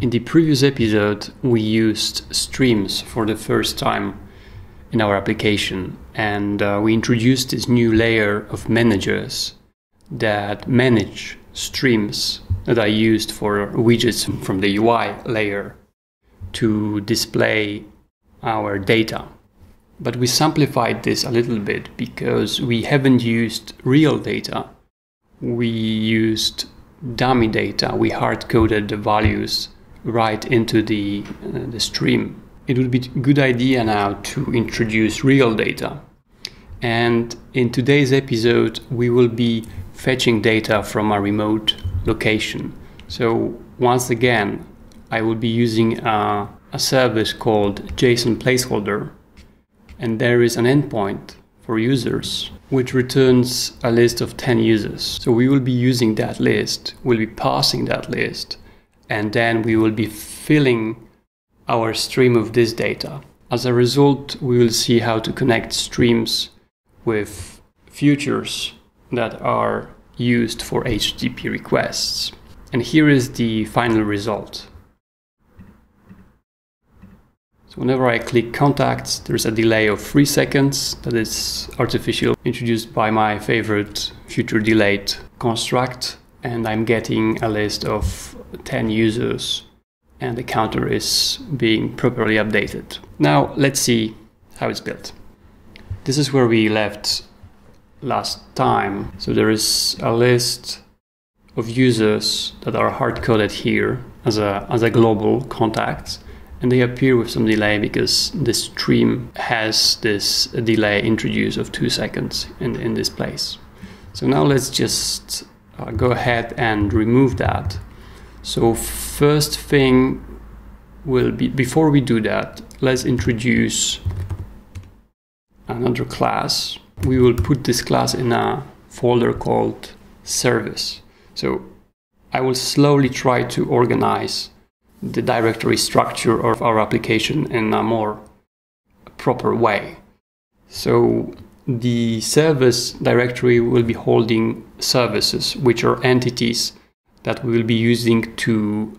In the previous episode, we used streams for the first time in our application, and uh, we introduced this new layer of managers that manage streams that are used for widgets from the UI layer to display our data. But we simplified this a little bit because we haven't used real data. We used dummy data. We hard coded the values right into the, uh, the stream. It would be a good idea now to introduce real data. And in today's episode, we will be fetching data from a remote location. So once again, I will be using a, a service called JSON placeholder, and there is an endpoint for users which returns a list of 10 users. So we will be using that list, we'll be passing that list, and then we will be filling our stream of this data. As a result, we will see how to connect streams with futures that are used for HTTP requests. And here is the final result. So whenever I click contacts, there's a delay of three seconds that is artificial, introduced by my favorite future delayed construct. And I'm getting a list of 10 users and the counter is being properly updated. Now let's see how it's built. This is where we left last time. So there is a list of users that are hard coded here as a, as a global contact and they appear with some delay because the stream has this delay introduced of two seconds in, in this place. So now let's just uh, go ahead and remove that. So first thing will be, before we do that, let's introduce another class. We will put this class in a folder called service. So I will slowly try to organize the directory structure of our application in a more proper way. So the service directory will be holding services, which are entities that we will be using to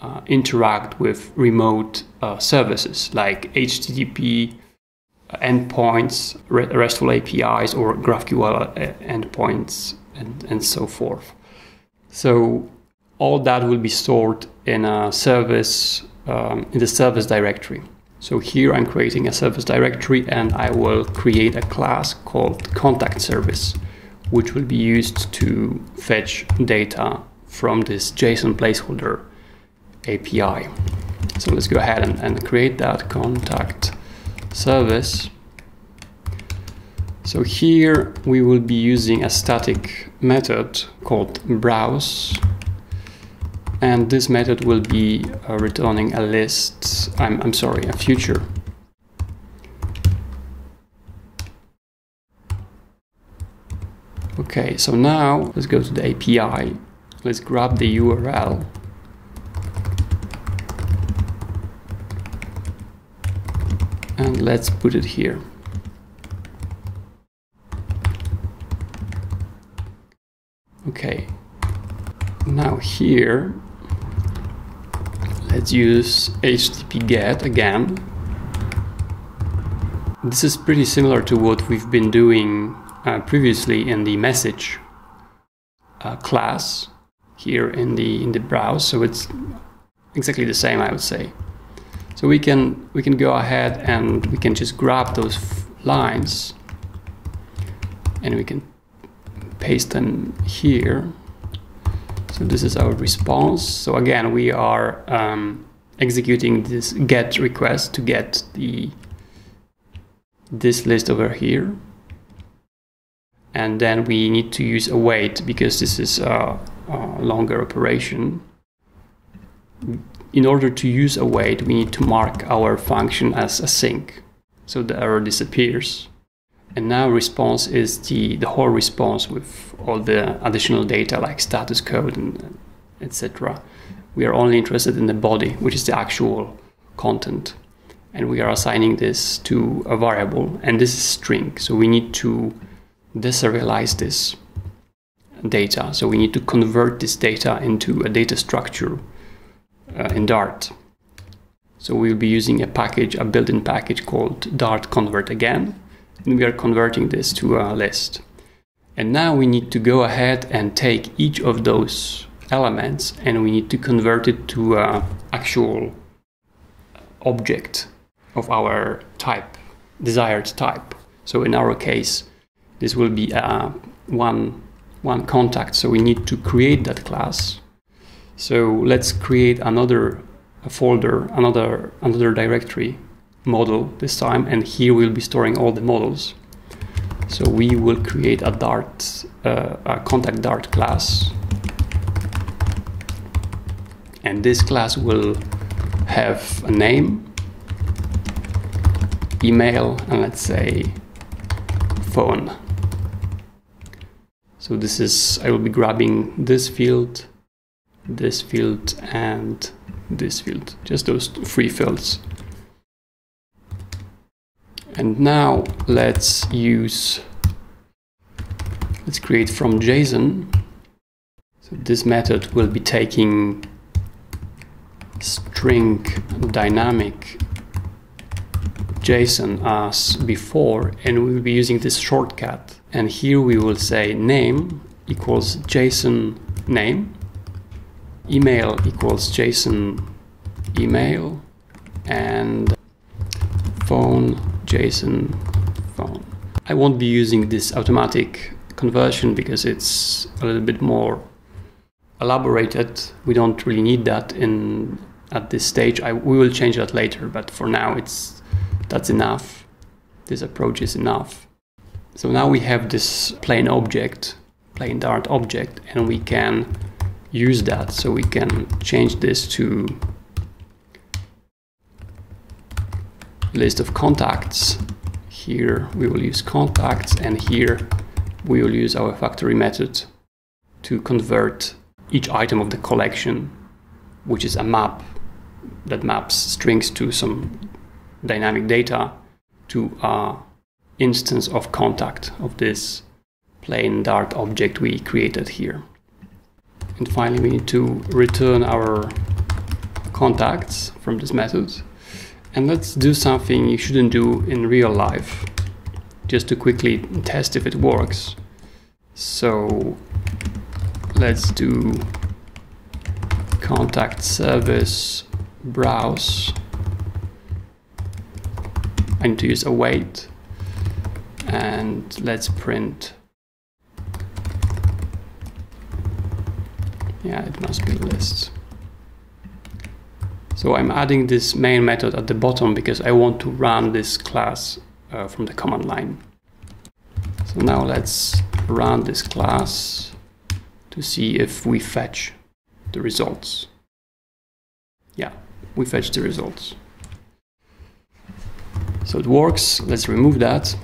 uh, interact with remote uh, services like HTTP endpoints, RESTful APIs, or GraphQL uh, endpoints, and, and so forth. So all that will be stored in a service um, in the service directory. So here I'm creating a service directory and I will create a class called contact service, which will be used to fetch data from this JSON placeholder API. So let's go ahead and, and create that contact service. So here we will be using a static method called browse and this method will be uh, returning a list, I'm, I'm sorry, a future. Okay, so now let's go to the API. Let's grab the URL. And let's put it here. Okay, now here Let's use HTTP GET again. This is pretty similar to what we've been doing uh, previously in the message uh, class here in the in the browse. So it's exactly the same, I would say. So we can we can go ahead and we can just grab those lines and we can paste them here. So this is our response. So again, we are um, executing this get request to get the this list over here. And then we need to use await because this is a, a longer operation. In order to use a await, we need to mark our function as async. So the error disappears. And now response is the, the whole response with all the additional data like status code and etc. We are only interested in the body, which is the actual content. And we are assigning this to a variable, and this is string. So we need to deserialize this data. So we need to convert this data into a data structure uh, in Dart. So we'll be using a package, a built-in package called Dart convert again, and we are converting this to a list. And now we need to go ahead and take each of those elements and we need to convert it to an actual object of our type, desired type. So in our case, this will be uh, one, one contact. So we need to create that class. So let's create another folder, another, another directory model this time. And here we'll be storing all the models. So we will create a Dart, uh, a contact Dart class. And this class will have a name, email, and let's say phone. So this is, I will be grabbing this field, this field, and this field, just those three fields. And now let's use, let's create from JSON. So this method will be taking string dynamic JSON as before, and we will be using this shortcut. And here we will say name equals JSON name, email equals JSON email, and phone JSON phone. I won't be using this automatic conversion because it's a little bit more elaborated. We don't really need that in at this stage. I, we will change that later, but for now it's that's enough. This approach is enough. So now we have this plain object, plain Dart object, and we can use that. So we can change this to list of contacts. Here we will use contacts and here we will use our factory method to convert each item of the collection, which is a map that maps strings to some dynamic data to a instance of contact of this plain Dart object we created here. And finally, we need to return our contacts from this method. And let's do something you shouldn't do in real life, just to quickly test if it works. So let's do contact service browse. I need to use await and let's print. Yeah, it must be lists. So I'm adding this main method at the bottom because I want to run this class uh, from the command line. So now let's run this class to see if we fetch the results. Yeah, we fetch the results. So it works. Let's remove that.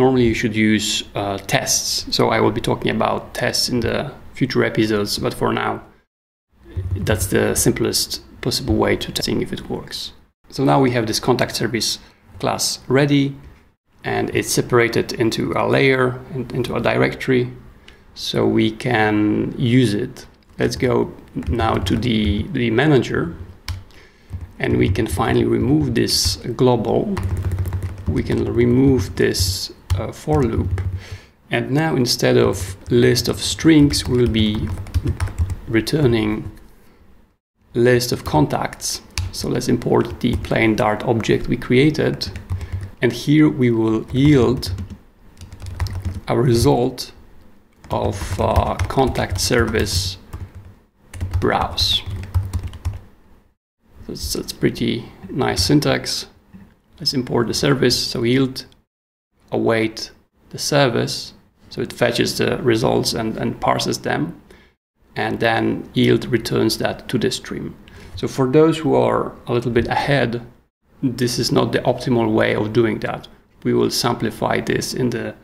Normally you should use uh, tests. So I will be talking about tests in the future episodes, but for now, that's the simplest possible way to testing if it works. So now we have this contact service class ready and it's separated into a layer, into a directory, so we can use it. Let's go now to the, the manager and we can finally remove this global. We can remove this uh, for loop. And now instead of list of strings, we'll be returning list of contacts. So let's import the plain Dart object we created. And here we will yield a result of uh, contact service browse. That's, that's pretty nice syntax. Let's import the service. So yield await the service. So it fetches the results and, and parses them and then yield returns that to the stream. So for those who are a little bit ahead, this is not the optimal way of doing that. We will simplify this in the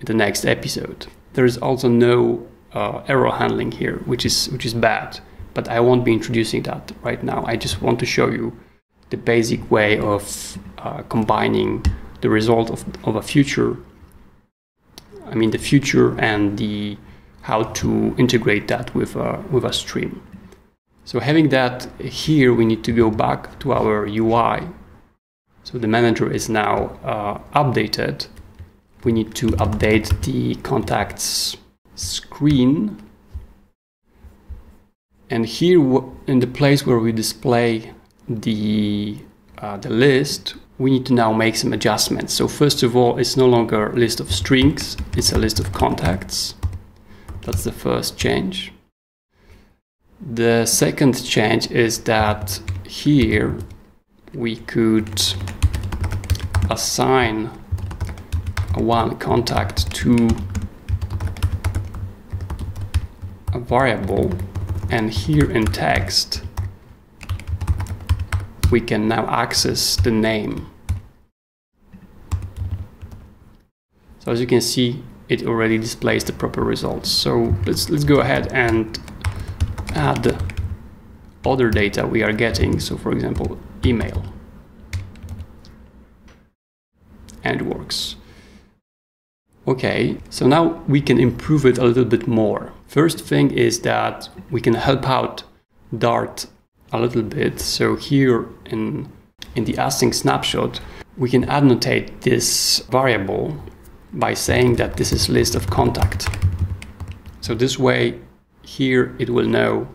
in the next episode. There is also no uh, error handling here, which is which is bad. But I won't be introducing that right now. I just want to show you the basic way of uh, combining the result of, of a future. I mean the future and the how to integrate that with a, with a stream. So having that here, we need to go back to our UI. So the manager is now uh, updated. We need to update the contacts screen. And here in the place where we display the, uh, the list, we need to now make some adjustments. So first of all, it's no longer a list of strings, it's a list of contacts. That's the first change. The second change is that here we could assign one contact to a variable and here in text we can now access the name. So as you can see, it already displays the proper results. So let's, let's go ahead and add other data we are getting. So for example, email. And works. Okay, so now we can improve it a little bit more. First thing is that we can help out Dart a little bit. So here in, in the async snapshot, we can annotate this variable by saying that this is list of contact. So this way here it will know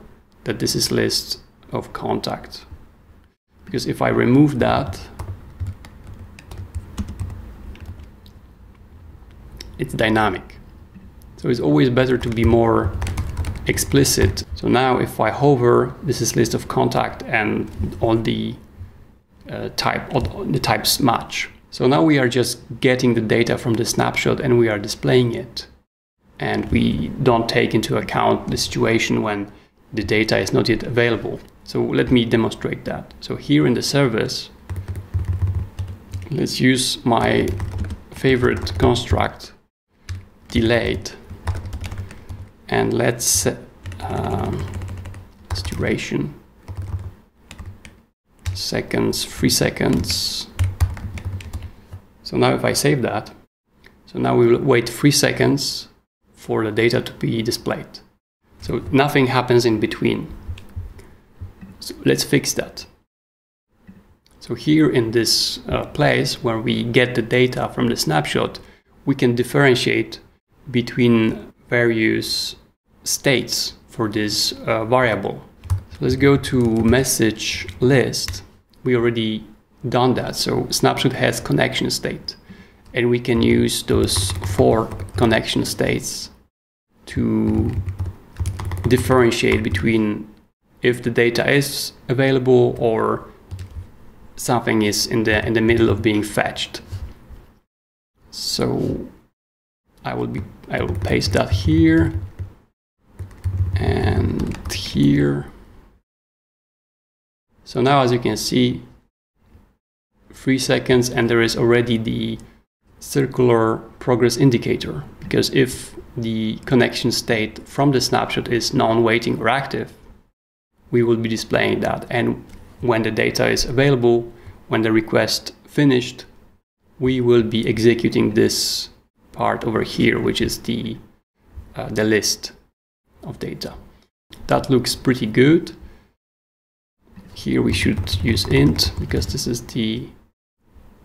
that this is list of contact. Because if I remove that, it's dynamic. So it's always better to be more explicit. So now if I hover, this is list of contact and all the uh, type, all the types match. So now we are just getting the data from the snapshot and we are displaying it. And we don't take into account the situation when the data is not yet available. So let me demonstrate that. So here in the service, let's use my favorite construct, delayed and let's set um, duration seconds, three seconds. So now if I save that, so now we will wait three seconds for the data to be displayed. So nothing happens in between. So let's fix that. So here in this uh, place where we get the data from the snapshot, we can differentiate between various states for this uh, variable. So let's go to message list. We already done that. So snapshot has connection state and we can use those four connection states to differentiate between if the data is available or something is in the in the middle of being fetched. So I will be I will paste that here and here. So now as you can see, three seconds and there is already the circular progress indicator because if the connection state from the snapshot is non-waiting or active, we will be displaying that. And when the data is available, when the request finished, we will be executing this part over here, which is the, uh, the list of data. That looks pretty good. Here we should use int because this is the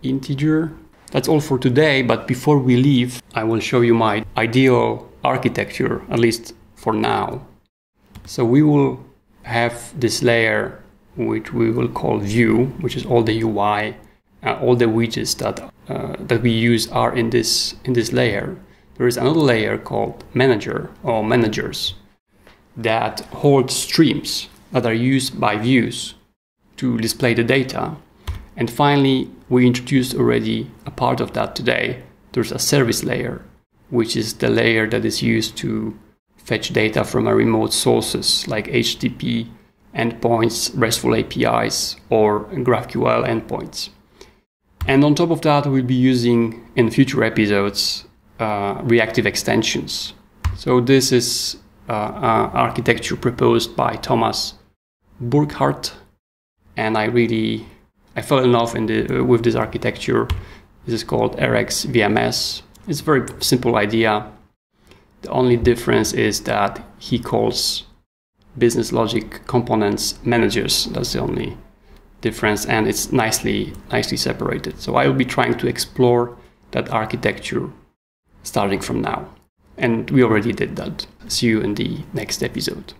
integer. That's all for today, but before we leave, I will show you my ideal architecture, at least for now. So we will have this layer which we will call view, which is all the UI, uh, all the widgets that uh, that we use are in this in this layer. There is another layer called manager or managers, that holds streams that are used by views to display the data. And finally, we introduced already a part of that today. There's a service layer, which is the layer that is used to fetch data from a remote sources like HTTP endpoints, RESTful APIs, or GraphQL endpoints. And on top of that, we'll be using in future episodes uh, reactive extensions. So this is uh, uh, architecture proposed by Thomas Burkhardt, and I really I fell in love in the, with this architecture. This is called RxVMS. It's a very simple idea. The only difference is that he calls business logic components managers. That's the only difference, and it's nicely nicely separated. So I will be trying to explore that architecture starting from now. And we already did that. See you in the next episode.